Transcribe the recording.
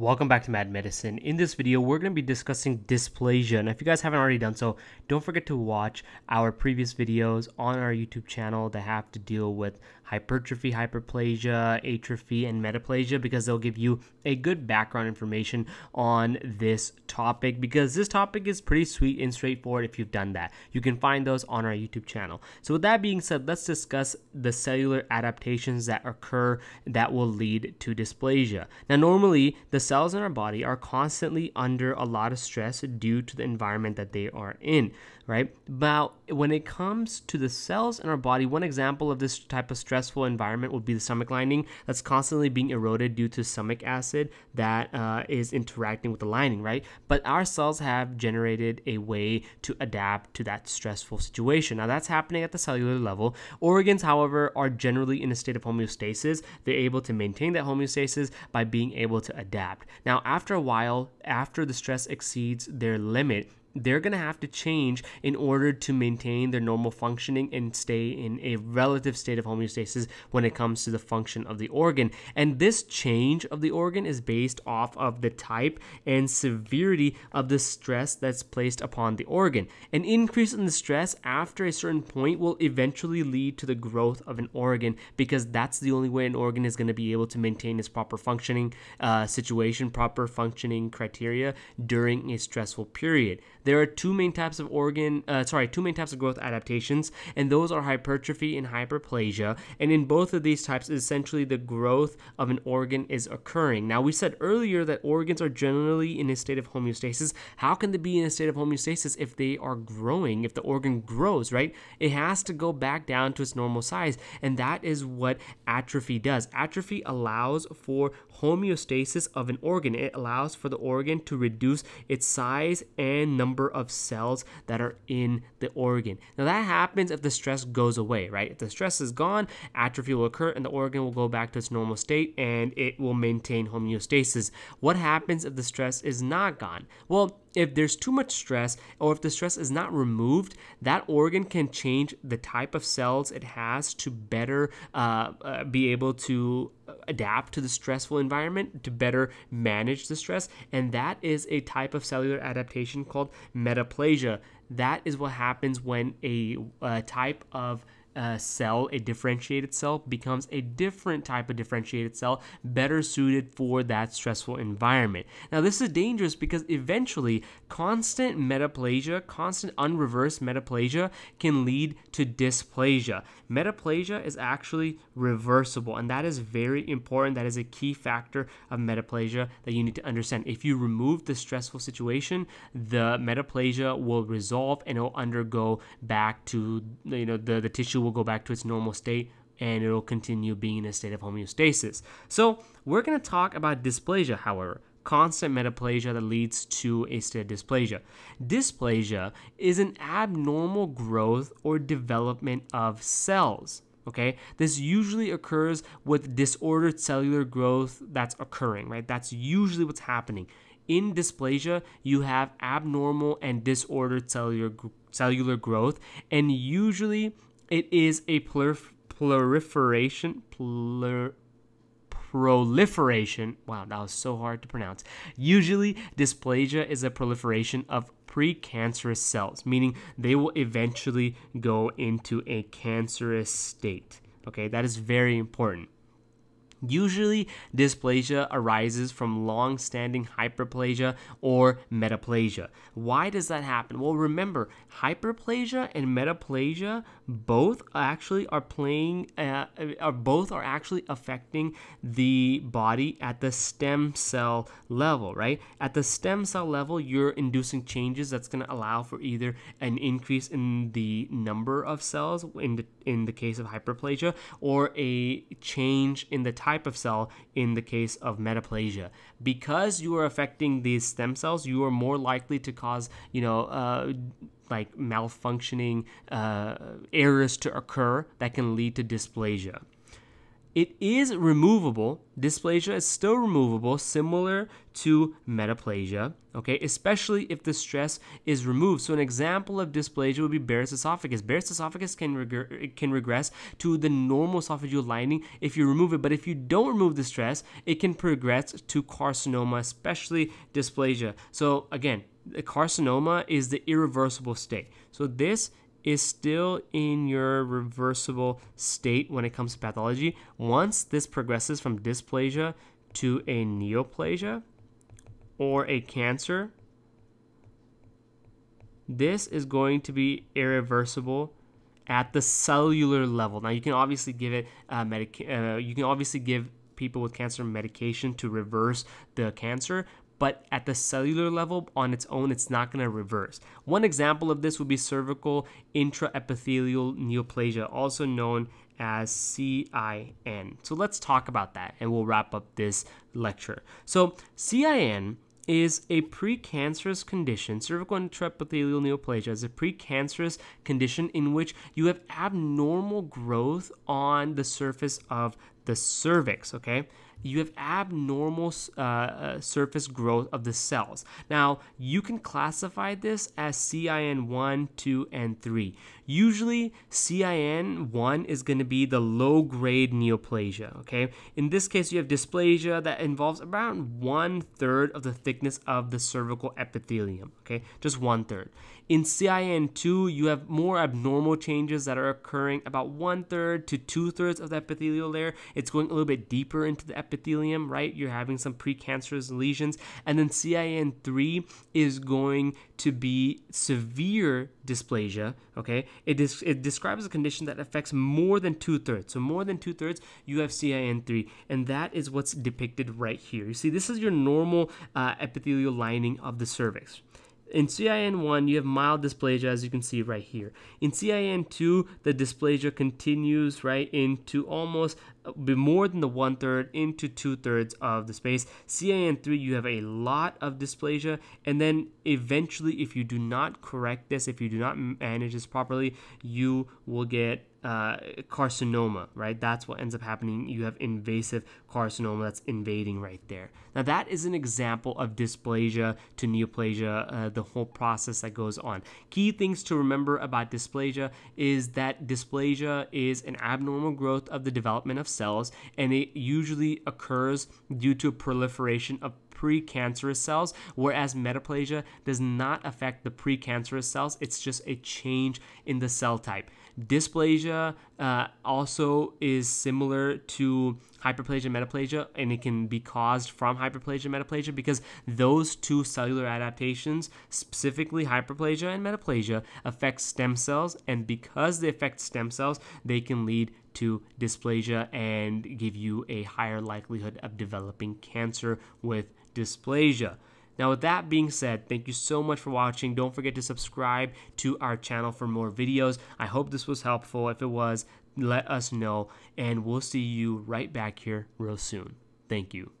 Welcome back to Mad Medicine. In this video, we're going to be discussing dysplasia. And if you guys haven't already done so, don't forget to watch our previous videos on our YouTube channel that have to deal with hypertrophy, hyperplasia, atrophy, and metaplasia because they'll give you a good background information on this topic because this topic is pretty sweet and straightforward if you've done that. You can find those on our YouTube channel. So with that being said, let's discuss the cellular adaptations that occur that will lead to dysplasia. Now, normally the cells in our body are constantly under a lot of stress due to the environment that they are in, right? But when it comes to the cells in our body, one example of this type of stressful environment would be the stomach lining that's constantly being eroded due to stomach acid that uh, is interacting with the lining, right? But our cells have generated a way to adapt to that stressful situation. Now, that's happening at the cellular level. Organs, however, are generally in a state of homeostasis. They're able to maintain that homeostasis by being able to adapt. Now, after a while, after the stress exceeds their limit, they're going to have to change in order to maintain their normal functioning and stay in a relative state of homeostasis when it comes to the function of the organ. And this change of the organ is based off of the type and severity of the stress that's placed upon the organ. An increase in the stress after a certain point will eventually lead to the growth of an organ because that's the only way an organ is going to be able to maintain its proper functioning uh, situation, proper functioning criteria during a stressful period. There are two main types of organ, uh, sorry, two main types of growth adaptations, and those are hypertrophy and hyperplasia. And in both of these types, essentially the growth of an organ is occurring. Now, we said earlier that organs are generally in a state of homeostasis. How can they be in a state of homeostasis if they are growing, if the organ grows, right? It has to go back down to its normal size, and that is what atrophy does. Atrophy allows for homeostasis of an organ. It allows for the organ to reduce its size and number number of cells that are in the organ. Now, that happens if the stress goes away, right? If the stress is gone, atrophy will occur and the organ will go back to its normal state and it will maintain homeostasis. What happens if the stress is not gone? Well, if there's too much stress or if the stress is not removed, that organ can change the type of cells it has to better uh, uh, be able to adapt to the stressful environment, to better manage the stress. And that is a type of cellular adaptation called metaplasia. That is what happens when a, a type of uh, cell, a differentiated cell, becomes a different type of differentiated cell, better suited for that stressful environment. Now, this is dangerous because eventually constant metaplasia, constant unreversed metaplasia, can lead to dysplasia. Metaplasia is actually reversible, and that is very important. That is a key factor of metaplasia that you need to understand. If you remove the stressful situation, the metaplasia will resolve and it will undergo back to you know the, the tissue will go back to its normal state and it'll continue being in a state of homeostasis. So, we're going to talk about dysplasia, however, constant metaplasia that leads to a state of dysplasia. Dysplasia is an abnormal growth or development of cells. Okay, this usually occurs with disordered cellular growth that's occurring, right? That's usually what's happening. In dysplasia, you have abnormal and disordered cellular cellular growth, and usually it is a proliferation, proliferation. Wow, that was so hard to pronounce. Usually, dysplasia is a proliferation of precancerous cells, meaning they will eventually go into a cancerous state. Okay, that is very important. Usually, dysplasia arises from long standing hyperplasia or metaplasia. Why does that happen? Well, remember, hyperplasia and metaplasia both actually are playing, uh, are both are actually affecting the body at the stem cell level, right? At the stem cell level, you're inducing changes that's going to allow for either an increase in the number of cells in the, in the case of hyperplasia or a change in the type of cell in the case of metaplasia. Because you are affecting these stem cells, you are more likely to cause, you know, uh, like malfunctioning uh, errors to occur that can lead to dysplasia. it is removable. Dysplasia is still removable, similar to metaplasia, okay, especially if the stress is removed. So, an example of dysplasia would be Barrett's esophagus. Barrett's esophagus can, reg- can regress to the normal esophageal lining if you remove it, but if you don't remove the stress, it can progress to carcinoma, especially dysplasia. So, again, the carcinoma is the irreversible state. So, this is still in your reversible state when it comes to pathology. Once this progresses from dysplasia to a neoplasia or a cancer, this is going to be irreversible at the cellular level. Now, you can obviously give it uh, medic- uh, you can obviously give people with cancer medication to reverse the cancer, but at the cellular level on its own, it's not going to reverse. One example of this would be cervical intraepithelial neoplasia, also known as CIN. So let's talk about that and we'll wrap up this lecture. So, CIN is a precancerous condition. Cervical intraepithelial neoplasia is a precancerous condition in which you have abnormal growth on the surface of the cervix, okay? You have abnormal uh, uh, surface growth of the cells. Now, you can classify this as CIN 1, 2, and 3. Usually, CIN 1 is going to be the low grade neoplasia, okay? In this case, you have dysplasia that involves around one third of the thickness of the cervical epithelium, okay? Just one third. In CIN2, you have more abnormal changes that are occurring about one third to two thirds of the epithelial layer. It's going a little bit deeper into the epithelium, right? You're having some precancerous lesions. And then CIN3 is going to be severe dysplasia, okay? It, is, it describes a condition that affects more than two thirds. So, more than two thirds, you have CIN3. And that is what's depicted right here. You see, this is your normal uh, epithelial lining of the cervix. In CIN1, you have mild dysplasia, as you can see right here. In CIN2, the dysplasia continues right into almost uh, be more than the one third into two thirds of the space. CIN3, you have a lot of dysplasia, and then eventually, if you do not correct this, if you do not manage this properly, you will get uh, carcinoma, right? That's what ends up happening. You have invasive carcinoma that's invading right there. Now, that is an example of dysplasia to neoplasia, uh, the whole process that goes on. Key things to remember about dysplasia is that dysplasia is an abnormal growth of the development of cells, and it usually occurs due to proliferation of precancerous cells, whereas metaplasia does not affect the precancerous cells. It's just a change in the cell type. Dysplasia uh, also is similar to hyperplasia and metaplasia, and it can be caused from hyperplasia and metaplasia because those two cellular adaptations, specifically hyperplasia and metaplasia, affect stem cells, and because they affect stem cells, they can lead to dysplasia and give you a higher likelihood of developing cancer with dysplasia. Now, with that being said, thank you so much for watching. Don't forget to subscribe to our channel for more videos. I hope this was helpful. If it was, let us know, and we'll see you right back here real soon. Thank you.